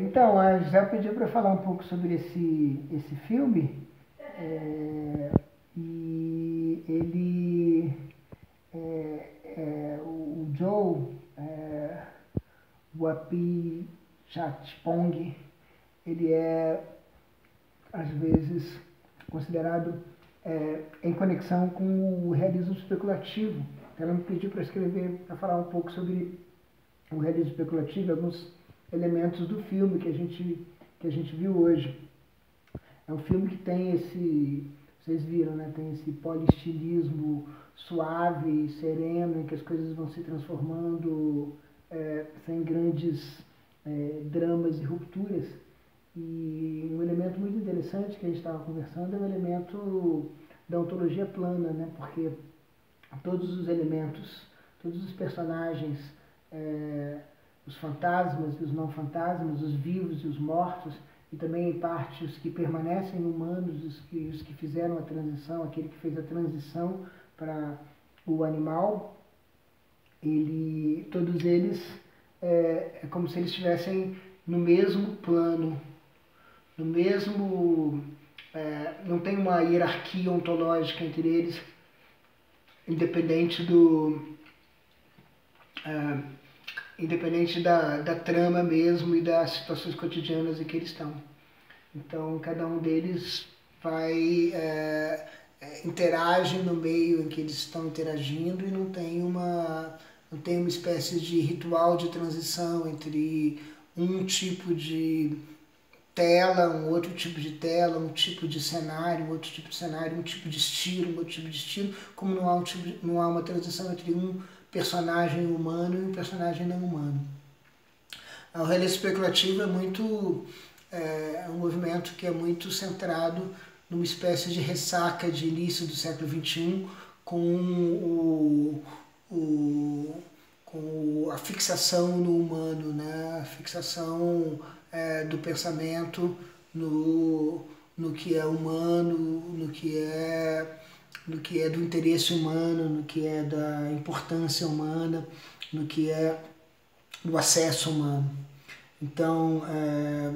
Então, a Gisele pediu para falar um pouco sobre esse, esse filme. É, e ele. É, é o Joe é, Wapi Chatpong, ele é, às vezes, considerado é, em conexão com o realismo especulativo. Ela me pediu para escrever, para falar um pouco sobre o realismo especulativo, alguns elementos do filme que a gente, que a gente viu hoje. É um filme que tem esse, vocês viram, né? Tem esse polistilismo suave, sereno, em que as coisas vão se transformando é, sem grandes é, dramas e rupturas. E um elemento muito interessante que a gente estava conversando é o elemento da ontologia plana, né? Porque todos os elementos, todos os personagens, é, os fantasmas e os não fantasmas, os vivos e os mortos, e também em parte os que permanecem humanos, os que, os que fizeram a transição, aquele que fez a transição para o animal, ele, todos eles é, é como se eles estivessem no mesmo plano, no mesmo. É, não tem uma hierarquia ontológica entre eles, independente do. É, independente da, da trama mesmo e das situações cotidianas em que eles estão. Então, cada um deles vai. É, é, interage no meio em que eles estão interagindo e não tem uma não tem uma espécie de ritual de transição entre um tipo de tela, um outro tipo de tela, um tipo de cenário, um outro tipo de cenário, um tipo de estilo, um outro tipo de estilo, como não há, um tipo não há uma transição entre um personagem humano e um personagem não humano. O realismo especulativo é muito é, um movimento que é muito centrado numa espécie de ressaca de início do século XXI com o, o, com a fixação no humano, né? a fixação é, do pensamento no, no que é humano, no que é, no que é do interesse humano, no que é da importância humana, no que é do acesso humano. Então, é,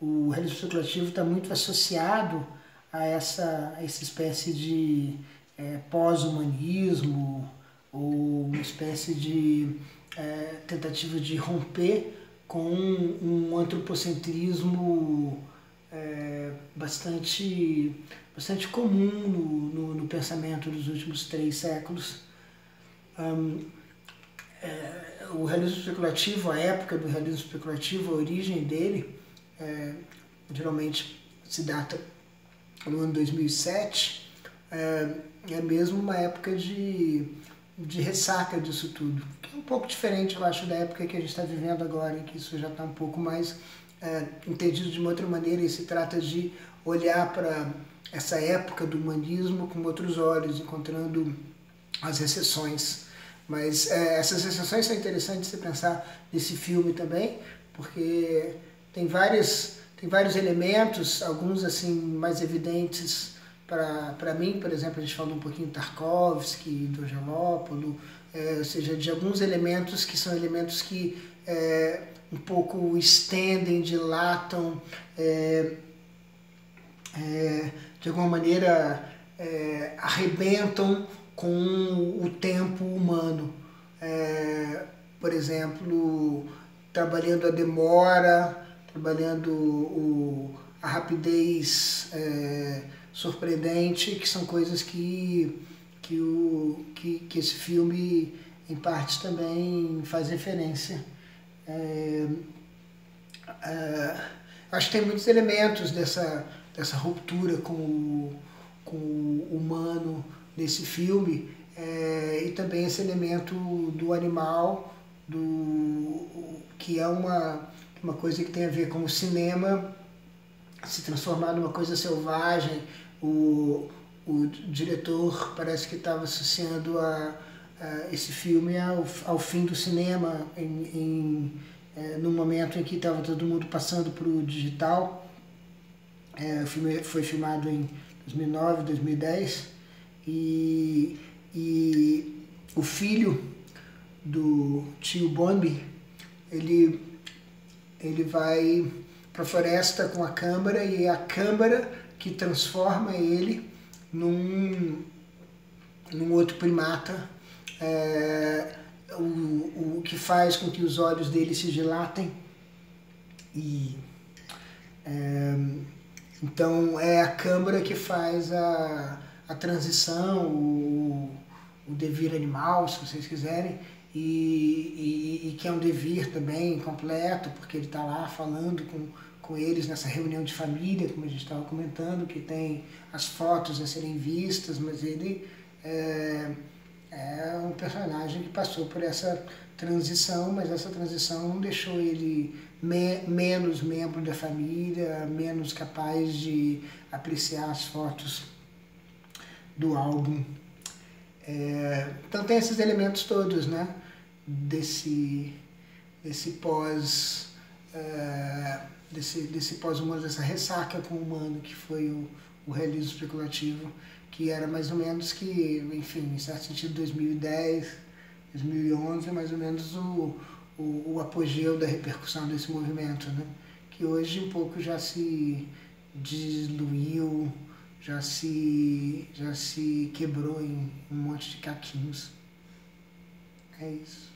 o realismo especulativo está muito associado a essa, a essa espécie de é, pós-humanismo ou uma espécie de é, tentativa de romper com um, um antropocentrismo é, bastante, bastante comum no, no, no, pensamento dos últimos três séculos. Um, é, o realismo especulativo, a época do realismo especulativo, a origem dele, é, geralmente se data no ano 2007, é, é mesmo uma época de, de ressaca disso tudo. Que é um pouco diferente, eu acho, da época que a gente está vivendo agora, em que isso já está um pouco mais é, entendido de uma outra maneira e se trata de olhar para essa época do humanismo com outros olhos, encontrando as exceções. Mas é, essas exceções são interessantes de pensar nesse filme também, porque tem várias tem vários elementos, alguns assim mais evidentes para mim, por exemplo, a gente falou um pouquinho de Tarkovsky, do Angelópolo, é, ou seja, de alguns elementos que são elementos que é, um pouco estendem, dilatam, é, é de alguma maneira é, arrebentam com o tempo humano. É, por exemplo, trabalhando a demora, trabalhando o, a rapidez é, surpreendente, que são coisas que, que, o, que, que esse filme, em parte, também faz referência. É, é, acho que tem muitos elementos dessa, dessa ruptura com o, com o humano nesse filme, é, e também esse elemento do animal, do, que é uma uma coisa que tem a ver com o cinema se transformar numa coisa selvagem. O, o diretor parece que estava associando a, a, esse filme ao, ao fim do cinema, em, em é, no momento em que estava todo mundo passando para o digital. É, o filme foi filmado em 2009, 2010 e, e o filho do tio Bombi, ele ele vai para a floresta com a câmara e é a câmara que transforma ele num, num outro primata, é, o, o que faz com que os olhos dele se dilatem e é, então é a câmara que faz a, a transição, o, o devir animal, se vocês quiserem, e, e, e que é um devir também completo, porque ele está lá falando com, com eles nessa reunião de família, como a gente estava comentando, que tem as fotos a serem vistas, mas ele é, é um personagem que passou por essa transição, mas essa transição não deixou ele me, menos membro da família, menos capaz de apreciar as fotos do álbum. É, então tem esses elementos todos, né? Desse, desse pós, é, desse, desse pós-humano, dessa ressaca com o humano que foi o, o realismo especulativo, que era mais ou menos que, enfim, em certo sentido, 2010, 2011 é mais ou menos o, o, o apogeu da repercussão desse movimento, né? que hoje um pouco já se diluiu, já se, já se quebrou em um monte de caquinhos. É isso.